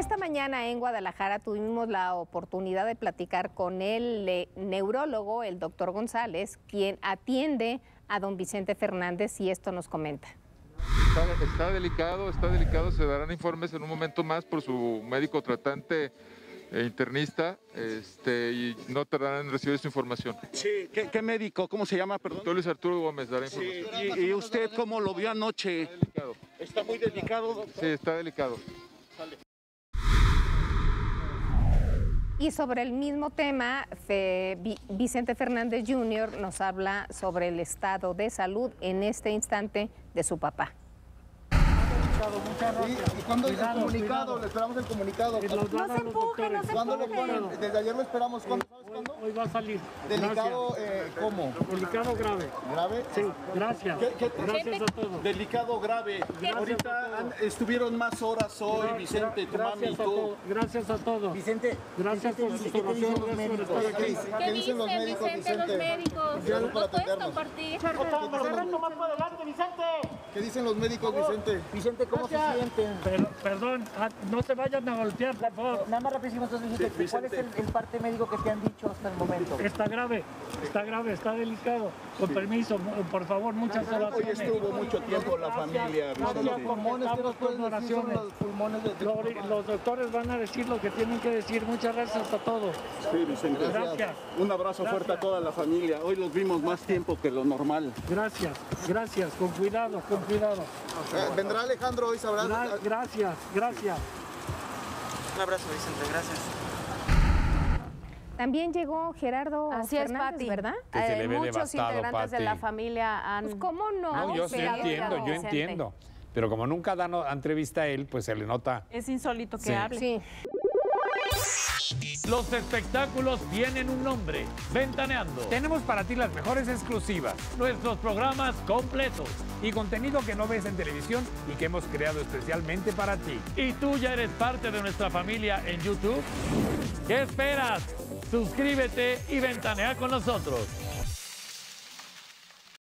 Esta mañana en Guadalajara tuvimos la oportunidad de platicar con el eh, neurólogo, el doctor González, quien atiende a don Vicente Fernández y esto nos comenta. Está, está delicado, está delicado, se darán informes en un momento más por su médico tratante e internista este, y no tardarán en recibir su información. Sí, ¿qué, qué médico? ¿Cómo se llama? Perdón. Doctor Luis Arturo Gómez dará Sí, información. y, y usted cómo lo vio anoche? Está delicado. Está muy delicado. Sí, está delicado. Y sobre el mismo tema, Fe- Vi- Vicente Fernández Jr. nos habla sobre el estado de salud en este instante de su papá. ¿Y cuándo el comunicado? Le esperamos el comunicado. No se empuje, no se ¿Cuándo lo ponen? Desde ayer lo esperamos. ¿Cuándo? Hoy va a salir. Delicado, eh, ¿cómo? Delicado grave. ¿Grave? Sí, gracias. ¿Qué- qué- Gracias a todos. Delicado, grave. Ahorita han- estuvieron más horas hoy, Vicente, tu mami y tú. Gracias a todos. Vicente, Gracias por sus oraciones, gracias por estar ¿qué, aquí. dice- ¿Qué qué dicen los médicos, Vicente, los médicos? ¿No puedes compartir? más para adelante, Vicente. ¿Qué dicen los médicos, Vicente? Vicente, ¿cómo se sienten? Pero, perdón, ah, no se vayan a golpear, por favor. Nada más rapidísimo, entonces, Vicente, ¿cuál es el, el parte médico que te han dicho hasta el momento? Está grave, está grave, está delicado. Con permiso, por favor, muchas Hoy oraciones. estuvo mucho tiempo la familia. Gracias Vicente. por Pulmones, ¿qué nos estamos pueden con decir sobre oraciones. los pulmones Los, doctores van a decir lo que tienen que decir. Muchas gracias a todos. Sí, Vicente. Gracias. Un abrazo fuerte a toda la familia. Hoy los vimos más tiempo que lo normal. Gracias, gracias. Con cuidado, con cuidado. Eh, ¿Vendrá Alejandro hoy? ¿Sabrás? Gra- gracias, gracias. Un abrazo, Vicente, gracias. También llegó Gerardo Así es, Pati. ¿verdad? Que se Eh, le ve muchos integrantes de la familia han... Pues, ¿Cómo no? No, yo sí entiendo, yo entiendo. Pero como nunca da no- entrevista a él, pues se le nota. Es insólito que Sí. hable. Sí. Los espectáculos tienen un nombre, Ventaneando. Tenemos para ti las mejores exclusivas Nuestros programas completos. y contenido que no ves en televisión y que hemos creado especialmente para ti. ¿Y tú ya eres parte de nuestra familia en YouTube? ¿Qué esperas? Suscríbete y ventanea con nosotros.